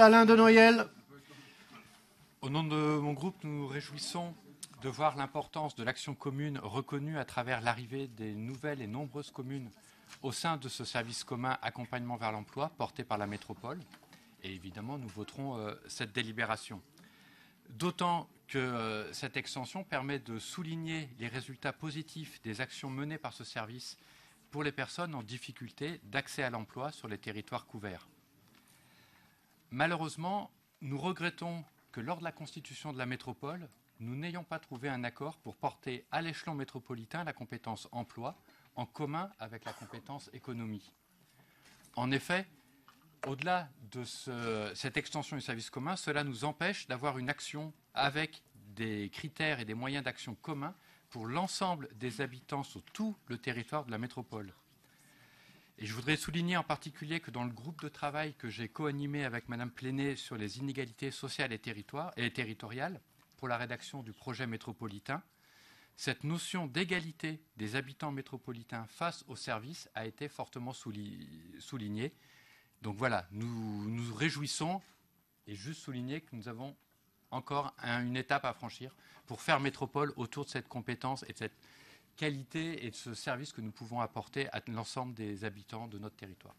Alain de Noyel. Au nom de mon groupe, nous nous réjouissons de voir l'importance de l'action commune reconnue à travers l'arrivée des nouvelles et nombreuses communes au sein de ce service commun accompagnement vers l'emploi porté par la métropole. Et évidemment, nous voterons euh, cette délibération. D'autant que euh, cette extension permet de souligner les résultats positifs des actions menées par ce service pour les personnes en difficulté d'accès à l'emploi sur les territoires couverts. Malheureusement, nous regrettons que lors de la constitution de la métropole, nous n'ayons pas trouvé un accord pour porter à l'échelon métropolitain la compétence emploi en commun avec la compétence économie. En effet, au-delà de cette extension du service commun, cela nous empêche d'avoir une action avec des critères et des moyens d'action communs pour l'ensemble des habitants sur tout le territoire de la métropole. Et je voudrais souligner en particulier que dans le groupe de travail que j'ai co-animé avec Mme Pléné sur les inégalités sociales et, et territoriales pour la rédaction du projet métropolitain, cette notion d'égalité des habitants métropolitains face aux services a été fortement soulignée. Donc voilà, nous nous réjouissons et juste souligner que nous avons encore une étape à franchir pour faire métropole autour de cette compétence et de cette qualité et de ce service que nous pouvons apporter à l'ensemble des habitants de notre territoire.